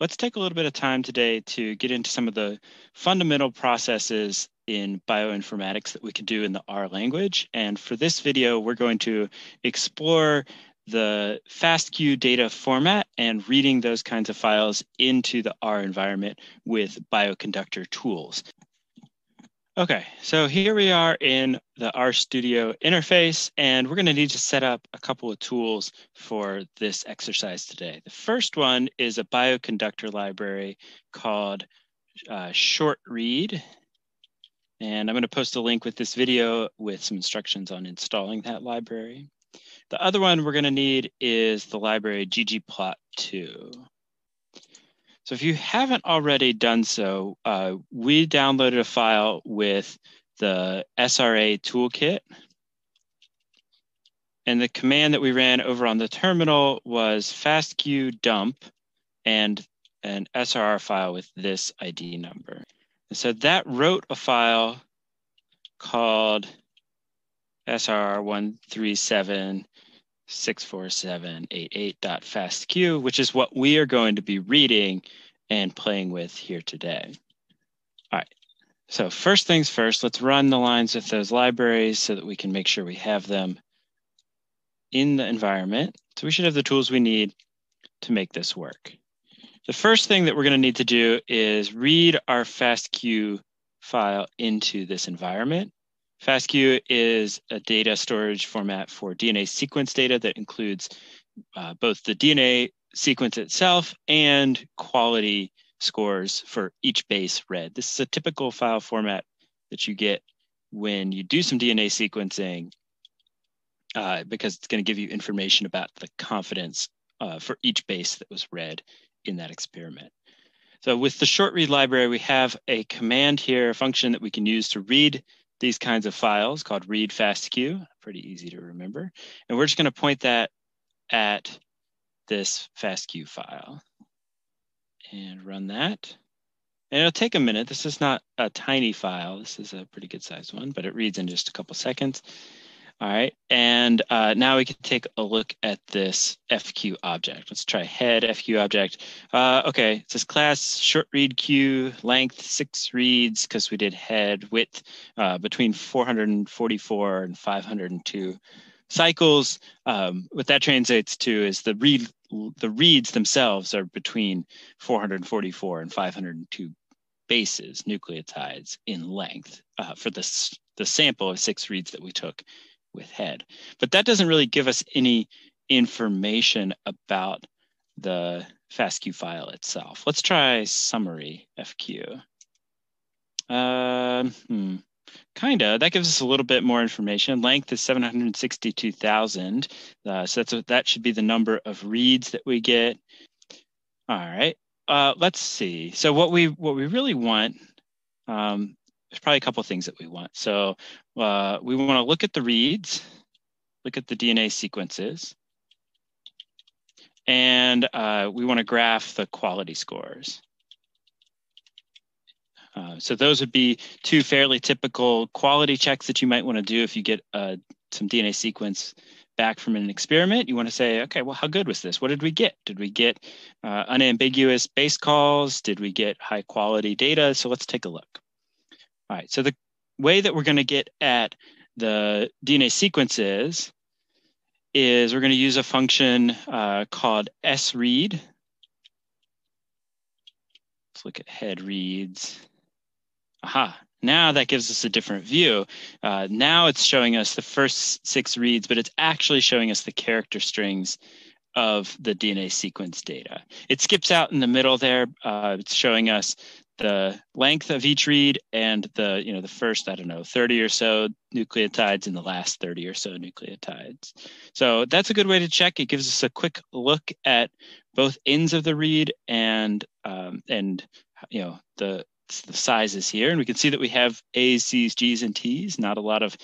let's take a little bit of time today to get into some of the fundamental processes in bioinformatics that we can do in the R language. And for this video, we're going to explore the FASTQ data format and reading those kinds of files into the R environment with bioconductor tools. Okay, so here we are in the RStudio interface, and we're gonna need to set up a couple of tools for this exercise today. The first one is a bioconductor library called uh, Short Read. And I'm gonna post a link with this video with some instructions on installing that library. The other one we're gonna need is the library ggplot2. So if you haven't already done so, uh, we downloaded a file with the SRA toolkit. And the command that we ran over on the terminal was fastq dump and an SRR file with this ID number. And so that wrote a file called SRR137 64788.fastq, which is what we are going to be reading and playing with here today. All right, so first things first, let's run the lines with those libraries so that we can make sure we have them in the environment. So we should have the tools we need to make this work. The first thing that we're gonna need to do is read our FASTQ file into this environment. FASTQ is a data storage format for DNA sequence data that includes uh, both the DNA sequence itself and quality scores for each base read. This is a typical file format that you get when you do some DNA sequencing uh, because it's going to give you information about the confidence uh, for each base that was read in that experiment. So with the short read library, we have a command here, a function that we can use to read these kinds of files called read fastq, pretty easy to remember. And we're just gonna point that at this fastq file and run that. And it'll take a minute. This is not a tiny file. This is a pretty good sized one, but it reads in just a couple seconds. All right, and uh, now we can take a look at this FQ object. Let's try head FQ object. Uh, okay, it says class short read queue length six reads because we did head width uh, between 444 and 502 cycles. Um, what that translates to is the read the reads themselves are between 444 and 502 bases, nucleotides in length uh, for this the sample of six reads that we took with head. But that doesn't really give us any information about the FASTQ file itself. Let's try summary FQ. Uh, hmm, kinda, that gives us a little bit more information. Length is 762,000. Uh, so that's that should be the number of reads that we get. All right, uh, let's see. So what we what we really want um, there's probably a couple of things that we want. So uh, we want to look at the reads, look at the DNA sequences, and uh, we want to graph the quality scores. Uh, so those would be two fairly typical quality checks that you might want to do if you get uh, some DNA sequence back from an experiment. You want to say, okay, well, how good was this? What did we get? Did we get uh, unambiguous base calls? Did we get high quality data? So let's take a look. All right, so the way that we're going to get at the DNA sequences is we're going to use a function uh, called sread. Let's look at head reads. Aha, now that gives us a different view. Uh, now it's showing us the first six reads, but it's actually showing us the character strings of the DNA sequence data. It skips out in the middle there. Uh, it's showing us the length of each read and the you know the first i don't know 30 or so nucleotides and the last 30 or so nucleotides so that's a good way to check it gives us a quick look at both ends of the read and um, and you know the the sizes here and we can see that we have a's c's g's and t's not a lot of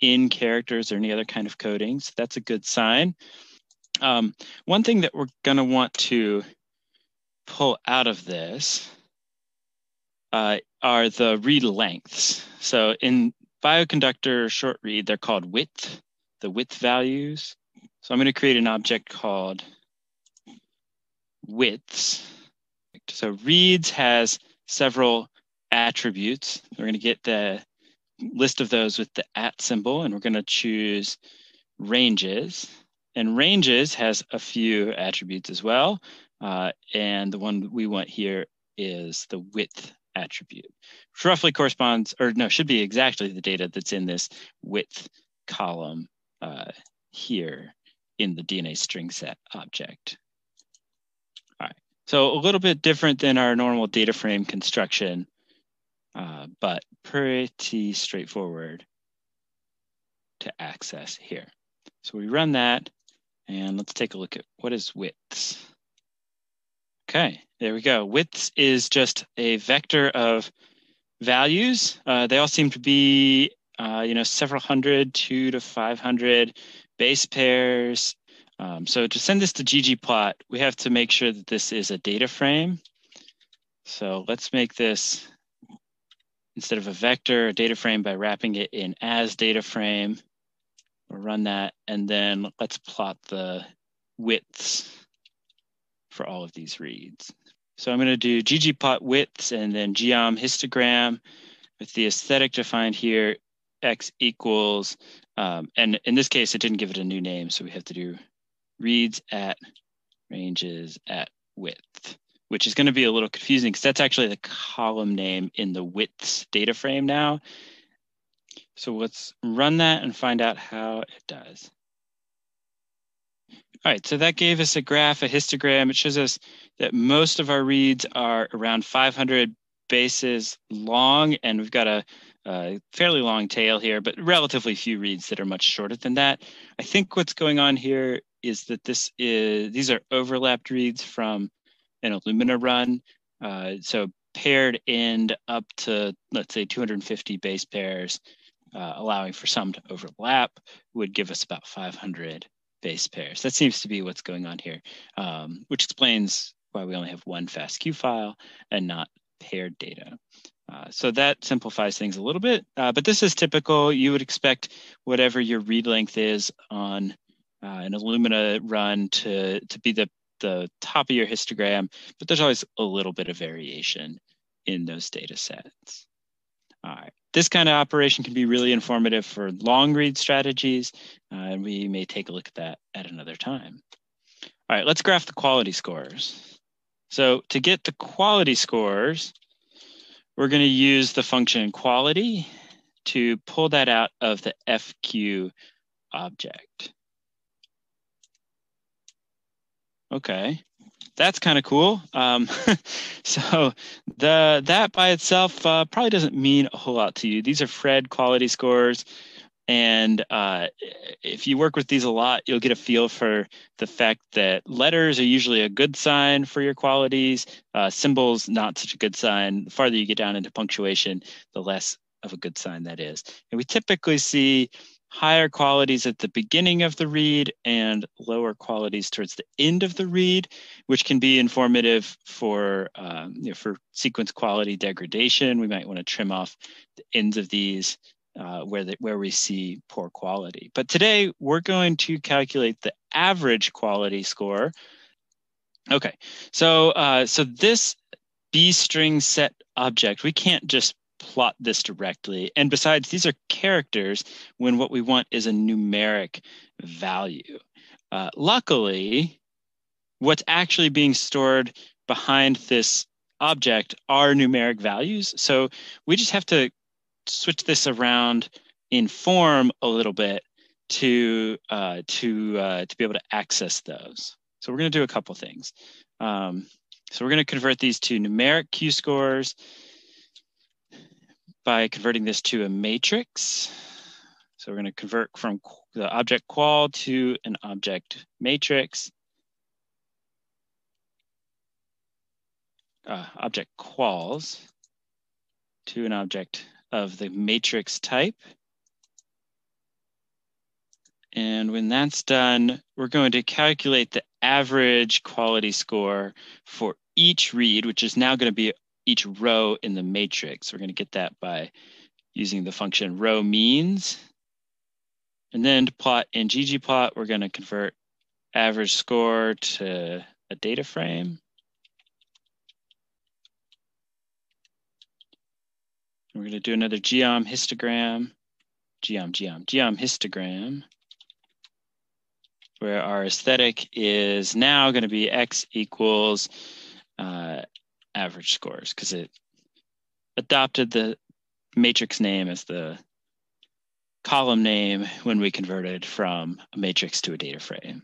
in characters or any other kind of coding so that's a good sign um, one thing that we're going to want to pull out of this uh, are the read lengths. So in bioconductor short read, they're called width, the width values. So I'm going to create an object called widths. So reads has several attributes. We're going to get the list of those with the at symbol, and we're going to choose ranges. And ranges has a few attributes as well. Uh, and the one we want here is the width attribute, which roughly corresponds, or no, should be exactly the data that's in this width column uh, here in the DNA string set object. So a little bit different than our normal data frame construction, uh, but pretty straightforward to access here. So we run that and let's take a look at what is widths. Okay, there we go. Widths is just a vector of values. Uh, they all seem to be, uh, you know, several hundred, two to 500 base pairs. Um, so to send this to ggplot, we have to make sure that this is a data frame. So let's make this, instead of a vector, a data frame by wrapping it in as data frame. We'll run that, and then let's plot the widths for all of these reads. So I'm going to do ggplot widths and then geom histogram with the aesthetic defined here, x equals, um, and in this case, it didn't give it a new name, so we have to do reads at ranges at width, which is going to be a little confusing because that's actually the column name in the widths data frame now. So let's run that and find out how it does. All right, so that gave us a graph, a histogram. It shows us that most of our reads are around 500 bases long, and we've got a, a, fairly long tail here, but relatively few reads that are much shorter than that. I think what's going on here is that this is these are overlapped reads from an Illumina run. Uh, so paired end up to, let's say, 250 base pairs, uh, allowing for some to overlap, would give us about 500 base pairs. That seems to be what's going on here, um, which explains why we only have one FASTQ file and not paired data. Uh, so that simplifies things a little bit, uh, but this is typical. You would expect whatever your read length is on uh, an Illumina run to, to be the, the top of your histogram, but there's always a little bit of variation in those data sets. All right. This kind of operation can be really informative for long read strategies, uh, and we may take a look at that at another time. All right, let's graph the quality scores. So to get the quality scores, we're going to use the function quality to pull that out of the FQ object. Okay, that's kind of cool. Um, so the that by itself uh, probably doesn't mean a whole lot to you. These are Phred quality scores. And uh, if you work with these a lot, you'll get a feel for the fact that letters are usually a good sign for your qualities. Uh, symbols, not such a good sign. The farther you get down into punctuation, the less of a good sign that is. And we typically see higher qualities at the beginning of the read and lower qualities towards the end of the read, which can be informative for, um, you know, for sequence quality degradation. We might want to trim off the ends of these uh, where, the, where we see poor quality. But today we're going to calculate the average quality score. Okay, so, uh, so this B string set object, we can't just plot this directly. And besides, these are characters when what we want is a numeric value. Uh, luckily, what's actually being stored behind this object are numeric values. So we just have to switch this around in form a little bit to uh, to uh, to be able to access those. So we're going to do a couple things. Um, so we're going to convert these to numeric Q scores by converting this to a matrix. So we're going to convert from the object qual to an object matrix. Uh, object quals to an object of the matrix type. And when that's done, we're going to calculate the average quality score for each read, which is now going to be each row in the matrix. We're going to get that by using the function row means. And then to plot in ggplot, we're going to convert average score to a data frame. We're going to do another geom histogram, geom, geom, geom histogram, where our aesthetic is now going to be x equals uh, average scores because it adopted the matrix name as the column name when we converted from a matrix to a data frame.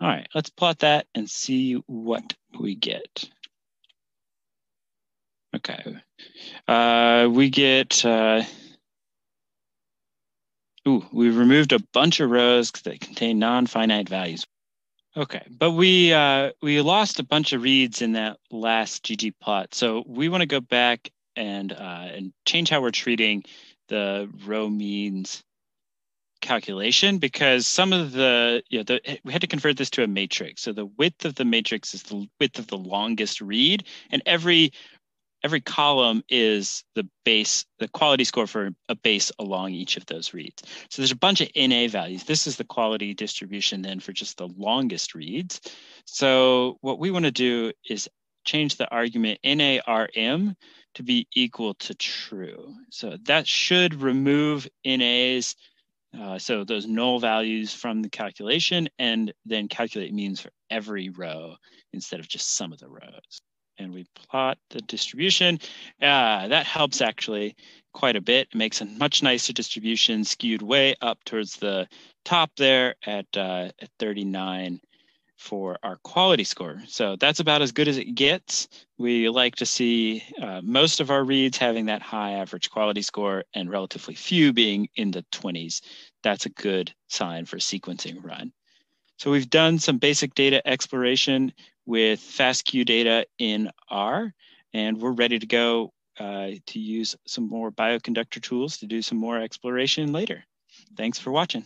All right, let's plot that and see what we get. Okay, uh, we get, uh, ooh, we removed a bunch of rows that contain non-finite values. Okay, but we uh, we lost a bunch of reads in that last ggplot. So we want to go back and uh, and change how we're treating the row means calculation because some of the you know the, we had to convert this to a matrix. So the width of the matrix is the width of the longest read, and every every column is the base, the quality score for a base along each of those reads. So there's a bunch of NA values. This is the quality distribution then for just the longest reads. So what we want to do is change the argument NARM to be equal to true. So that should remove NAs, uh, so those null values from the calculation and then calculate means for every row instead of just some of the rows. And we plot the distribution. Uh, that helps actually quite a bit. It makes a much nicer distribution skewed way up towards the top there at, uh, at 39 for our quality score. So that's about as good as it gets. We like to see uh, most of our reads having that high average quality score and relatively few being in the 20s. That's a good sign for sequencing run. So we've done some basic data exploration with FastQ data in R, and we're ready to go uh, to use some more bioconductor tools to do some more exploration later. Thanks for watching.